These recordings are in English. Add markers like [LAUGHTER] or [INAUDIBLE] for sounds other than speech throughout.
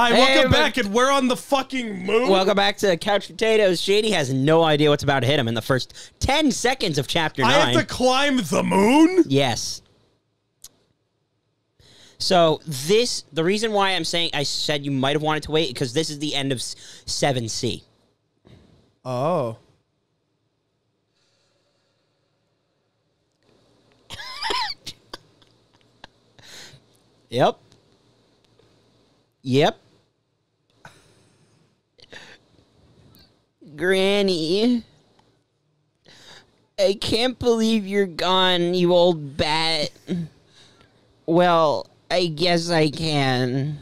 Hi, Hey, welcome back, and we're on the fucking moon. Welcome back to Couch Potatoes. Shady has no idea what's about to hit him in the first 10 seconds of chapter 9. I 9. have to climb the moon. Yes. So this, the reason why I'm saying I said you might have wanted to wait because this is the end of seven C. Oh. [LAUGHS] Yep. Yep. Granny. I can't believe you're gone, you old bat. Well, I guess I can.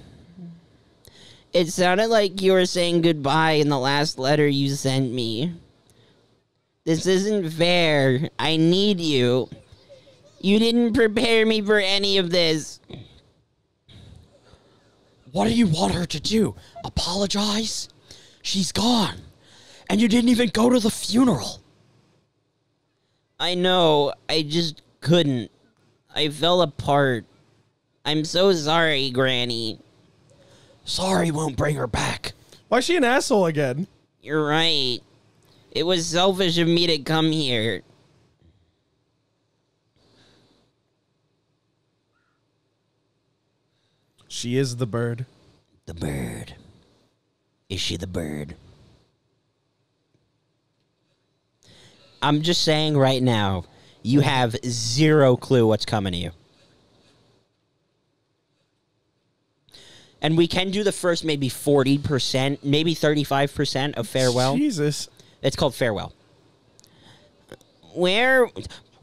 It sounded like you were saying goodbye in the last letter you sent me. This isn't fair. I need you. You didn't prepare me for any of this. What do you want her to do? Apologize? She's gone. And you didn't even go to the funeral. I know. I just couldn't. I fell apart. I'm so sorry, Granny. Sorry won't bring her back. Why is she an asshole again? You're right. It was selfish of me to come here. She is the bird. The bird. Is she the bird? I'm just saying right now, you have zero clue what's coming to you. And we can do the first maybe 40%, maybe 35% of farewell. Jesus. It's called farewell. Where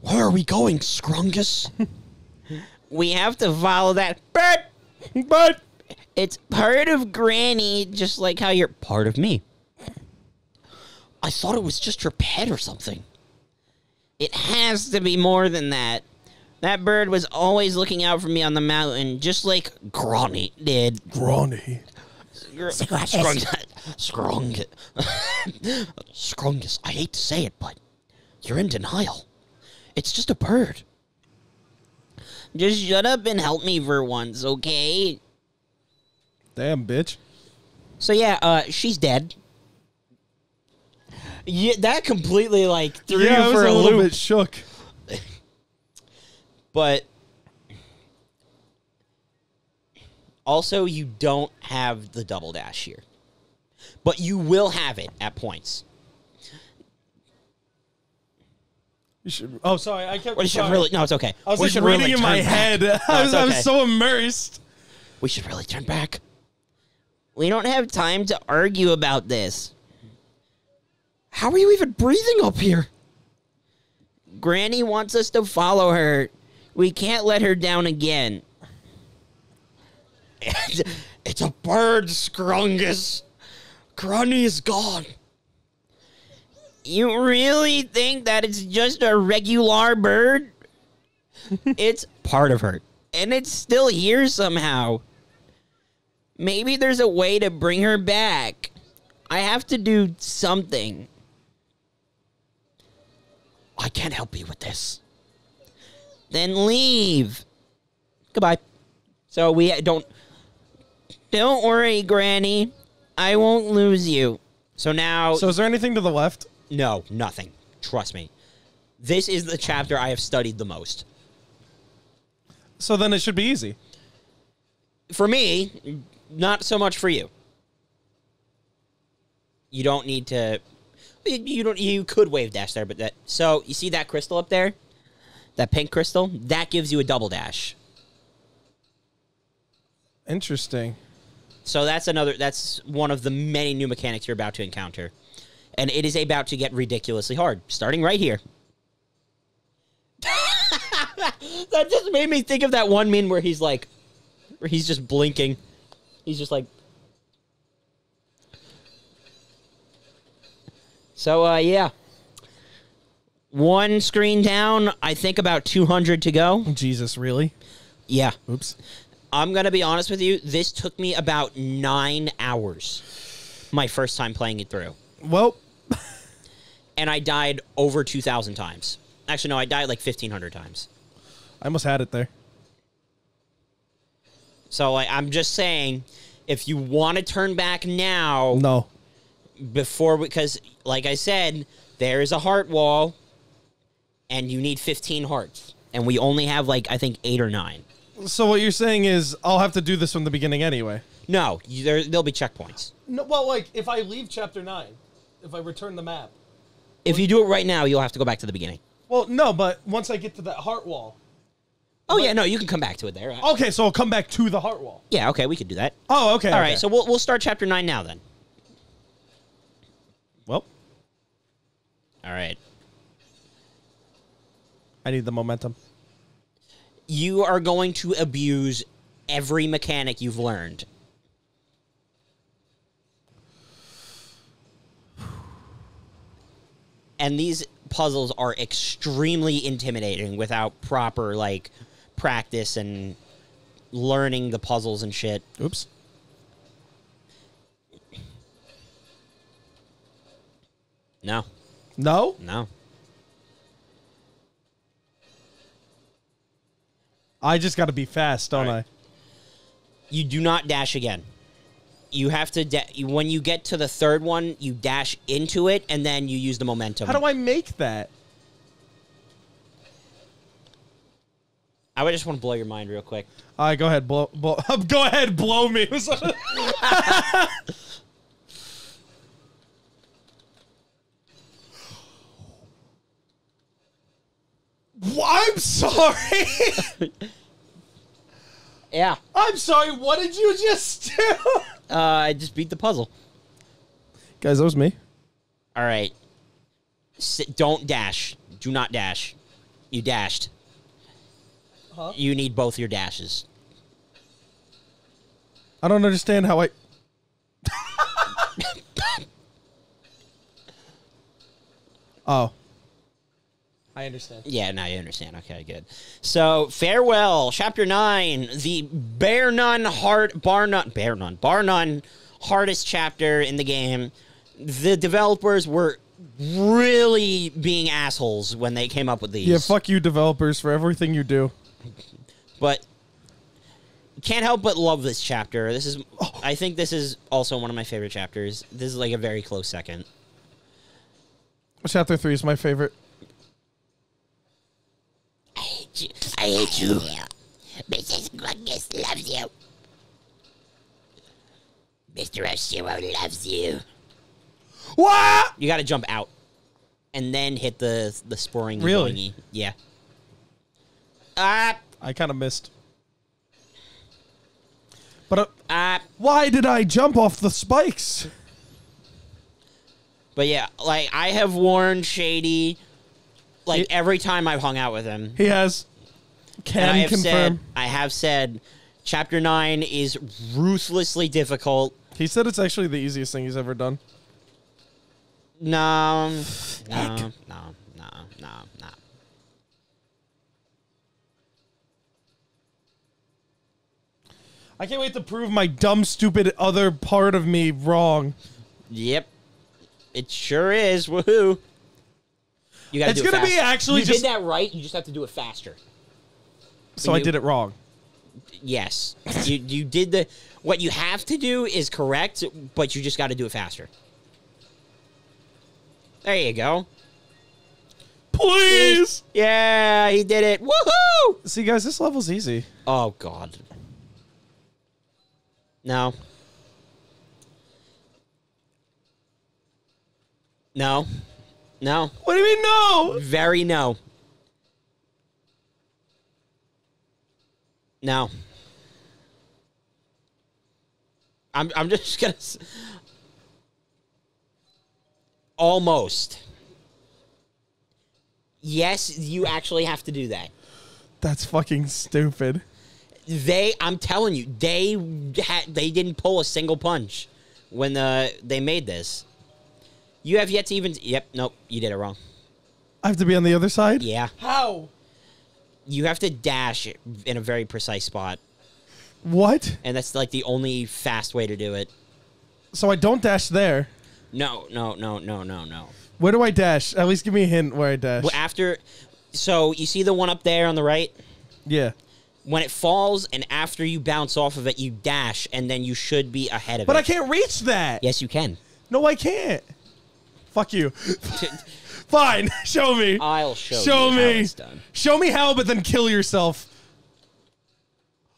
Where are we going, Scrungus? [LAUGHS] we have to follow that but But it's part of Granny, just like how you're part of me. I thought it was just your pet or something. It has to be more than that. That bird was always looking out for me on the mountain, just like Granny did. Granny. Scrungus. [LAUGHS] Scrungus. Scrungus. I hate to say it, but you're in denial. It's just a bird. Just shut up and help me for once, okay? Damn, bitch. So yeah, uh, she's dead. Yeah, that completely like threw yeah, I you was for a a little loop. bit shook. but also you don't have the double dash here but you will have it at points You should, oh, sorry. I kept. we should sorry. really no it's okay I was we like reading really in my back. head. No, [LAUGHS] I was, it's I was so immersed. we should really turn back we don't have time to argue about this How are you even breathing up here? granny wants us to follow her we can't let her down again It's a bird, Scrungus. Granny is gone. You really think that it's just a regular bird? [LAUGHS] it's part of her. And it's still here somehow. Maybe there's a way to bring her back. I have to do something. Can't help you with this. Then leave. Goodbye. So we don't. Don't worry, Granny. I won't lose you. So now. So, is there anything to the left? No, nothing. Trust me. This is the chapter I have studied the most. So then it should be easy. For me, not so much for you. You don't need to you- don't you could wave dash there, but that so you see that crystal up there? That pink crystal? That gives you a double dash. Interesting. So that's another that's one of the many new mechanics you're about to encounter. And it is about to get ridiculously hard, starting right here. [LAUGHS] that just made me think of that one meme where he's like where he's just blinking. He's just like So uh yeah. One screen down, I think about 200 to go. Jesus, really? Yeah. Oops. I'm gonna be honest with you. This took me about nine hours. My first time playing it through, Well, [LAUGHS] and I died over two thousand times. Actually, no, I died like fifteen hundred times. I almost had it there. So like, I'm just saying, If you want to turn back now, No. Before because like I said, there is a heart wall, and you need 15 hearts, and we only have like I think eight or nine. So what you're saying is I'll have to do this from the beginning anyway. No, you, there there'll be checkpoints. No, well, like if I leave chapter nine, if I return the map. If you do it right now, you'll have to go back to the beginning. Well, no, but once I get to that heart wall. Oh yeah, no, you can come back to it there. Okay, so I'll come back to the heart wall. Yeah, okay, we could do that. Oh, okay. All okay. right, so we'll we'll start chapter nine now then. Well, All right, I need the momentum. you are going to abuse every mechanic you've learned. And these puzzles are extremely intimidating without proper like practice and learning the puzzles and shit. Oops. No, No, no. I just got to be fast, don't right. I? you do not dash again. You have to da- when you get to the third one, you dash into it and then you use the momentum. How do I make that? I would just want to blow your mind real quick. All right, go ahead, blow, blow [LAUGHS] go ahead, blow me. [LAUGHS] [LAUGHS] I'm sorry. [LAUGHS] Yeah. I'm sorry. What did you just do? Uh, I just beat the puzzle. Guys, that was me. All right. Sit, don't dash. Do not dash. You dashed. Huh? You need both your dashes. I don't understand how I. [LAUGHS] oh. I understand. Yeah, now you understand. Okay, good. So, farewell, chapter nine, the Bear Nun hard Bar Nun Bear Nun Bar Nun hardest chapter in the game. The developers were really being assholes when they came up with these. Yeah, fuck you, developers, for everything you do. but can't help but love this chapter. This is, I think, this is also one of my favorite chapters. This is like a very close second. Chapter three is my favorite. I hate you. Mrs. Grungus loves you. Mr. Oshiro loves you. What? You got to jump out, and then hit the the sporing. Really? boingy. Yeah. Ah I kind of missed. But uh, ah. why did I jump off the spikes? But yeah, like I have warned Shady, like It- every time I've hung out with him. He has. Can I have confirm. said, I have said, chapter nine is ruthlessly difficult. He said it's actually the easiest thing he's ever done. No, no, no, no, no, no. I can't wait to prove my dumb, stupid other part of me wrong. Yep, it sure is. Woohoo! You got. It's gonna be actually you just- did that right. You just have to do it faster. So I did it wrong. Yes, you you did the. What you have to do is correct, but you just got to do it faster. There you go. Please. Yeah, he did it. Woohoo! See, guys, this level's easy. Oh God. No. No. No. What do you mean no? Very no. No. I'm I'm just gonna. s- Almost. Yes, you actually have to do that. That's fucking stupid. They, I'm telling you, they had they didn't pull a single punch when uh, they made this. You have yet to even. Yep, nope, you did it wrong. I have to be on the other side? Yeah, How? you have to dash in a very precise spot, What? and that's like the only fast way to do it. So I don't dash there. No, no, no, no, no, no. Where do I dash? At least give me a hint where I dash. Well, after, so you see the one up there on the right. yeah. When it falls and after you bounce off of it, you dash and then you should be ahead of But it. But I can't reach that. Yes, you can. No, I can't. Fuck you. [LAUGHS] Fine. [LAUGHS] Show me. I'll show, Show you how me. it's done. Show me how, but then kill yourself.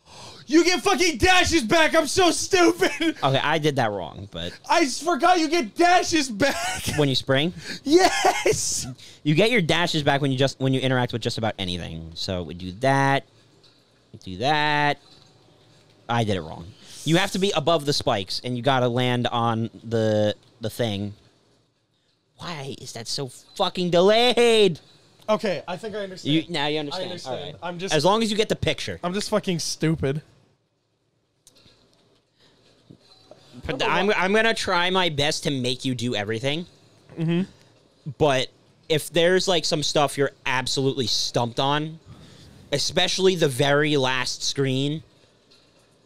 [GASPS] You get fucking dashes back. I'm so stupid. [LAUGHS] Okay, I did that wrong, but I s- forgot you get dashes back. when you spring, yes. you get your dashes back when you just when you interact with just about anything. So we do that, we do that. I did it wrong. You have to be above the spikes, and you got to land on the the thing. Why is that so fucking delayed? Okay, I think I understand. You now you understand. I understand. All right. I'm just as long as you get the picture. I'm just fucking stupid. But I'm I'm gonna try my best to make you do everything. Mm-hmm. But if there's like some stuff you're absolutely stumped on, especially the very last screen,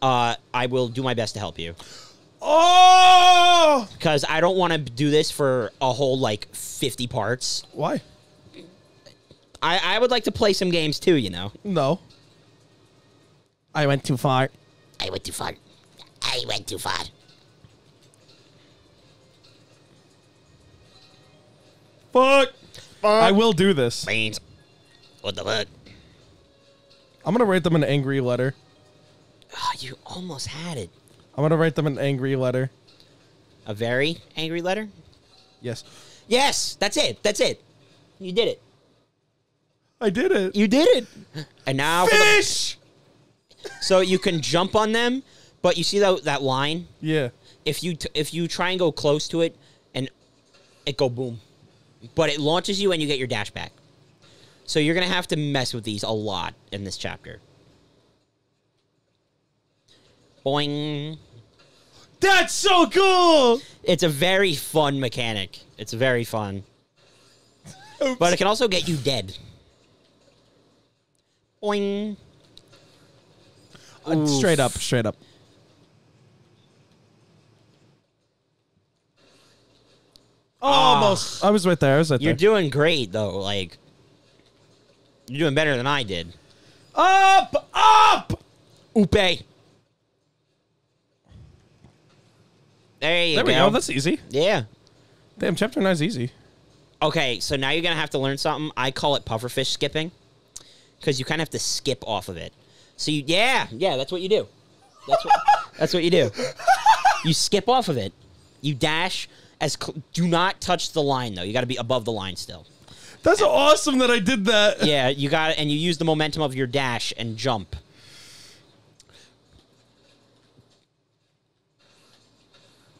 uh, I will do my best to help you Oh! because I don't want to do this for a whole like 50 parts. Why? I I would like to play some games too. You know. No. I went too far. I went too far. I went too far. Fuck. I will do this. Beans. What the fuck? I'm gonna write them an angry letter. Oh, you almost had it. I'm gonna write them an angry letter. A very angry letter. Yes. Yes, that's it. That's it. You did it. I did it. You did it. [LAUGHS] And now for the- Fish. So you can jump on them, but you see that that line. Yeah. If you t- if you try and go close to it, and it go boom, but it launches you and you get your dash back. So you're gonna have to mess with these a lot in this chapter. Boing. That's so cool. It's a very fun mechanic. It's very fun, but it can also get you dead. Boing. Uh, straight up, straight up. Almost. I was right there. I was right You're there. doing great though. Like you're doing better than I did. up, up. Upe. There you There go. we go. That's easy. yeah. Damn, chapter nine's easy. Okay, so now you're gonna have to learn something. I call it pufferfish skipping, because you kind of have to skip off of it. So you, yeah, yeah, that's what you do. That's what, [LAUGHS] that's what you do. You skip off of it. You dash as. Cl- do not touch the line though. You got to be above the line still. That's awesome that I did that. Yeah, you got it, and you use the momentum of your dash and jump.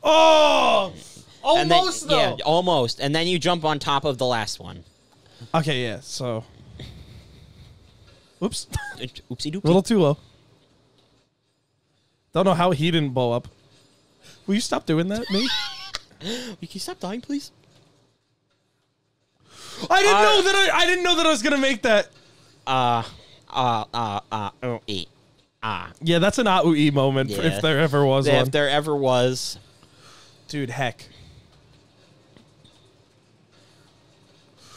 Oh, And then, almost though. yeah, almost, and then you jump on top of the last one. Okay, yeah. So, oops, [LAUGHS] Oopsie doopsie. a little too low. Don't know how he didn't blow up. Will you stop doing that, me? [LAUGHS] Can you stop dying, please? I didn't Uh, know that. I, I didn't know that I was gonna make that. Uh, uh, uh, uh, uh, e, ah. Yeah, that's an AUE moment Yeah. if there ever was one. If there ever was. Dude, heck.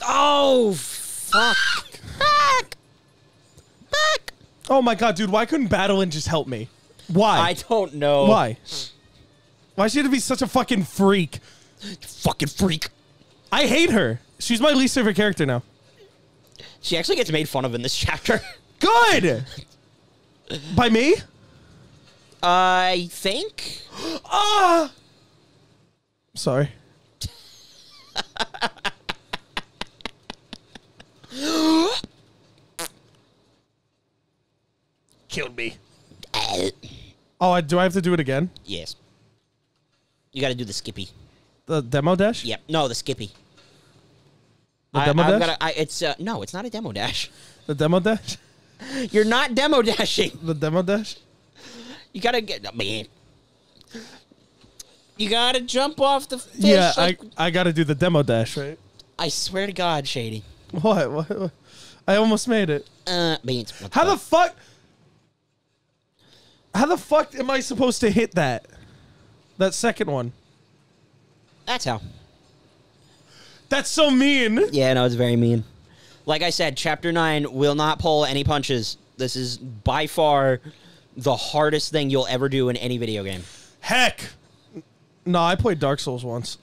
Oh, fuck. fuck. Fuck. Oh my god, dude, why couldn't Badeline just help me? Why? I don't know. why? Why she had to be such a fucking freak? Fucking freak. I hate her. She's my least favorite character now. She actually gets made fun of in this [LAUGHS] chapter. Good. By me? I think. [GASPS] Ah. Sorry. Killed me. Oh, I, do I have to do it again? Yes. You got to do the skippy. The demo dash? Yep. No, the skippy. The I, demo I'm dash? gonna- I, it's uh, no, it's not a demo dash. The demo dash? [LAUGHS] You're not demo dashing. The demo dash? You gotta get man. You gotta jump off the fish. yeah, like- I I got to do the demo dash, right? I swear to God, Shady. What? what? [LAUGHS] what? I almost made it. Uh, beans. How the fuck? How the fuck am I supposed to hit that? That second one. That's how. That's so mean. Yeah, no, it's very mean. Like I said, chapter nine will not pull any punches. This is by far the hardest thing you'll ever do in any video game. Heck. No, I played Dark Souls once.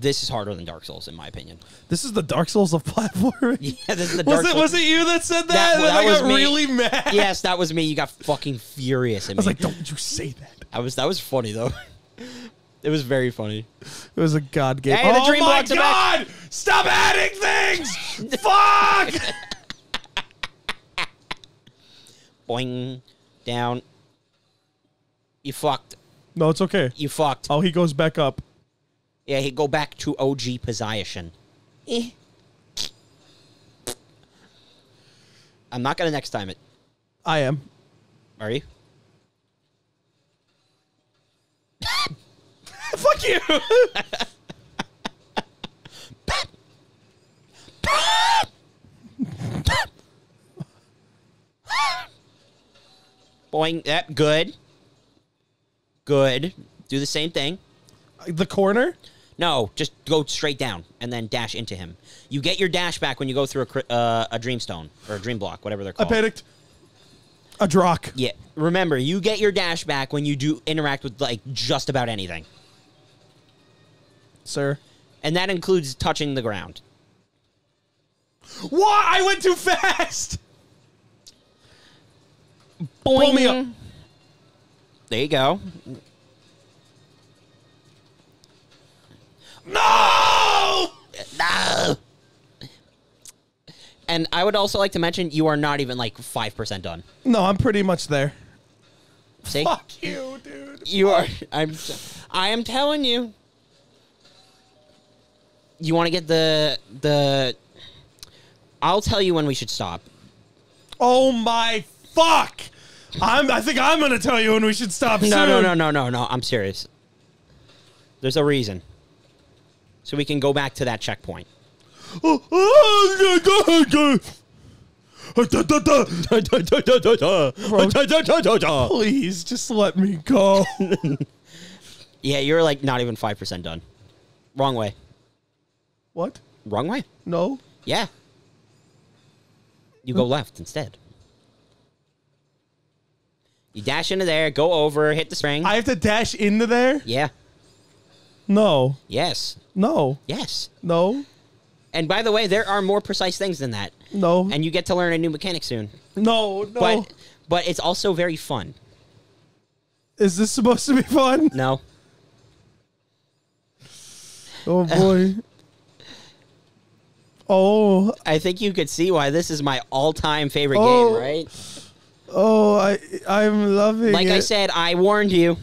This is harder than Dark Souls, in my opinion. This is the Dark Souls of [LAUGHS] platforming. [LAUGHS] Yeah, this is the was Dark it Souls. was it you that said that? That- and that I was got me. really mad. yes, that was me. You got fucking furious at I was me. like, don't you say that. I was that was funny though. [LAUGHS] it was very funny. It was a god game. Hey, the oh dream my are back. god! Stop adding things! Fuck! Boing down. You fucked. No, it's okay. You fucked. Oh, he goes back up. Yeah, he go back to OG position. Eh. I'm not gonna next time it. I am. Are you? [LAUGHS] Fuck you! [LAUGHS] Boing. That good. Good. Do the same thing. the corner? No, just go straight down and then dash into him. You get your dash back when you go through a uh, a dreamstone or a dream block, whatever they're I called. panicked. A drock. Yeah. Remember, you get your dash back when you do interact with like just about anything, Sir. and that includes touching the ground. What? I went too fast! Boing. me up. There you go. No! No. And I would also like to mention you are not even like five percent done. No, I'm pretty much there. See, Fuck you, dude. you are. I'm. I am telling you. You want to get the the. I'll tell you when we should stop. Oh my fuck! I'm. I think I'm gonna tell you when we should stop. No, soon. no, no, no, no, no. I'm serious. There's a reason. So we can go back to that checkpoint. Go, go, go. Da, da, da. Please, just let me go. [LAUGHS] Yeah, you're like not even 5% done. Wrong way. what? Wrong way. No. Yeah. You go left instead. You dash into there, go over, hit the spring. I have to dash into there? yeah. No. Yes. No. Yes. No. And by the way, there are more precise things than that. No. And you get to learn a new mechanic soon. no. No. But but it's also very fun. Is this supposed to be fun? No. [LAUGHS] Oh boy. [LAUGHS] oh. I think you could see why this is my all-time favorite Oh. game, right? Oh, I I'm loving it. Like it. I said, I warned you.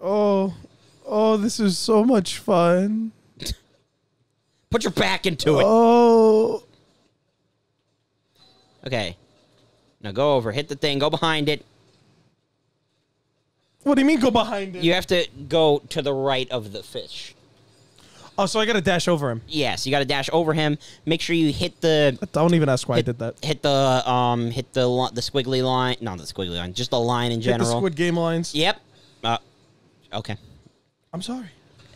Oh. Oh, this is so much fun. [LAUGHS] Put your back into it. Oh. Okay. Now go over, hit the thing, go behind it. What do you mean go behind it? You have to go to the right of the fish. Oh, so I got to dash over him. Yes, you got to dash over him. Make sure you hit the Don't even ask why hit, I did that. Hit the um, hit the the squiggly line. Not the squiggly line, just the line in Hit the general. Squid Game lines. Yep. Uh, okay, I'm sorry.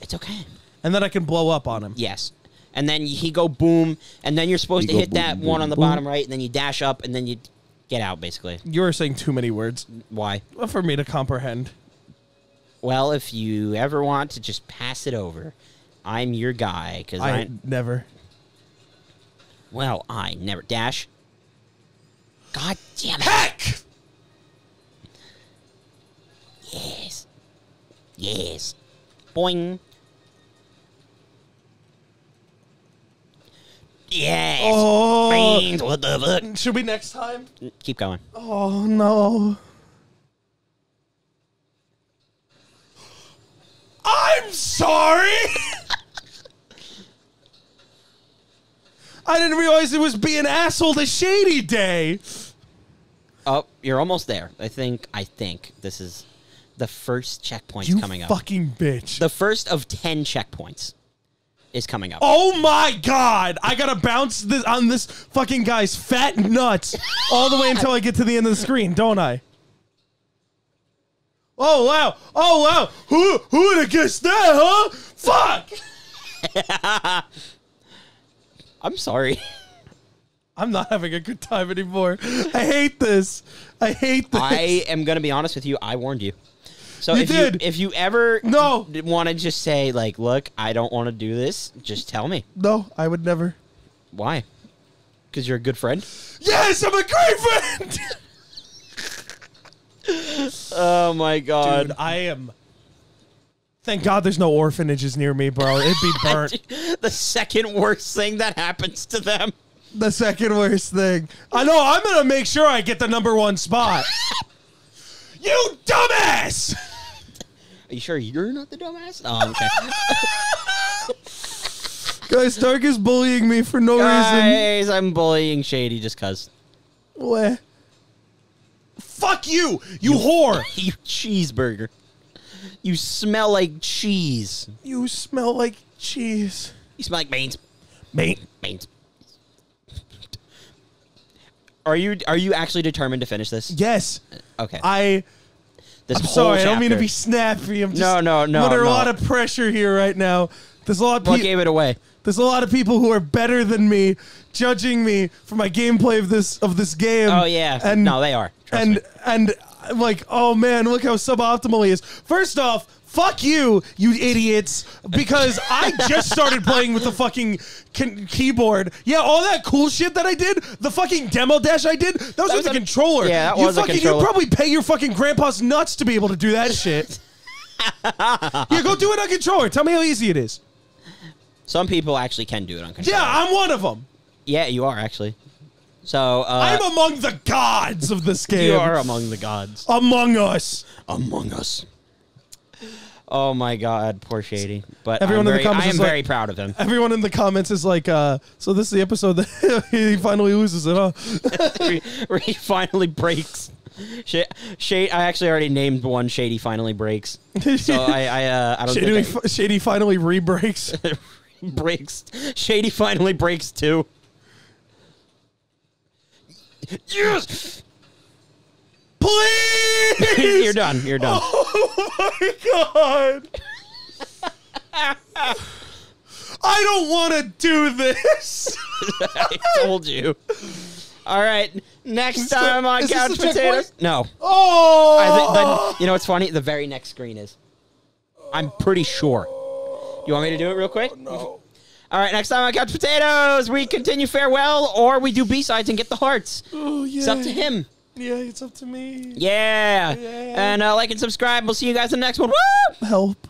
it's okay. And then I can blow up on him. Yes. And then he go boom, and then you're supposed to go hit that boom, one on the boom. bottom right, and then you dash up, and then you get out basically. You are saying too many words Why? for me to comprehend. Well, if you ever want to just pass it over, I'm your guy because I, I never. well I never dash. God damn it! Heck! Yes. Yes. Boing. Yes. Oh. Fiend, what the fuck? Should we next time? Keep going. Oh no. I'm sorry. [LAUGHS] I didn't realize it was being asshole to Shady Day. Oh, you're almost there. I think. I think this is the first checkpoint You coming up. fucking bitch. The first of ten checkpoints is coming up. Oh my god! I gotta bounce this on this fucking guy's fat nuts all the way until I get to the end of the screen, don't I? Oh wow! Oh wow! Who who would have guessed that, huh? Fuck! [LAUGHS] I'm sorry. I'm not having a good time anymore. I hate this. I hate this. I am gonna be honest with you. I warned you. So You if did. you if you ever No. want to just say like, look, I don't want to do this, just tell me no, I would never. why. Because you're a good friend. Yes, I'm a great friend. [LAUGHS] Oh my god. Dude, I am. Thank God there's no orphanages near me, bro. It'd be [LAUGHS] burnt. the second worst thing that happens to them. the second worst thing. I know. I'm gonna make sure I get the number one spot. [LAUGHS] you dumbass! Are you sure you're not the dumbass? Oh, okay. [LAUGHS] Guys, Dark is bullying me for no reason. Guys, I'm bullying Shady just cause. What? Fuck you, you whore! You cheeseburger. You smell like cheese. You smell like cheese, You smell like beans. mate. Beans. Are you are you actually determined to finish this? Yes, Okay. I. this I'm sorry. I don't mean to be snappy. I'm just No, no, no, under no. a lot of pressure here right now. There's a lot. Of What gave it away? There's a lot of people who are better than me judging me for my gameplay of this of this game. Oh yeah. and no, they are. Trust and me. and like, oh man, look how suboptimal he is. First off, fuck you, you idiots, because I just started playing with the fucking con- keyboard. Yeah, all that cool shit that I did, the fucking demo dash I did, that was with the a- controller. yeah, that you was a fucking, controller. You probably pay your fucking grandpa's nuts to be able to do that shit. [LAUGHS] yeah, go do it on controller. Tell me how easy it is. Some people actually can do it on controller. Yeah, I'm one of them. Yeah, you are actually. So uh, I'm among the gods of this game. you are among the gods. among us. Among us. Oh my god, poor Shady. But Everyone I'm in the very, comments I am like- very proud of him. Everyone in the comments is like, uh, so this is the episode that [LAUGHS] he finally loses it, huh? [LAUGHS] where, he finally breaks. Sh- Shade, I actually already named one. Shady finally breaks. So [LAUGHS] I, I, uh, I don't Shady, Shady finally re-breaks. Breaks. Shady finally breaks too. Yes, Please! [LAUGHS] you're done. You're done. Oh my god! I don't want to do this. [LAUGHS] I told you. All right, next Is the- time on is this Couch the? Potatoes. No, Oh! I think then you know what's funny? The very next screen is. I'm pretty sure. You want me to do it real quick? no. All right, next time on Couch Potatoes, we continue farewell, or we do B sides and get the hearts. Oh yeah. It's up to him. Yeah, it's up to me. Yeah. Yeah. And uh, like and subscribe. We'll see you guys in the next one. Woo! Help.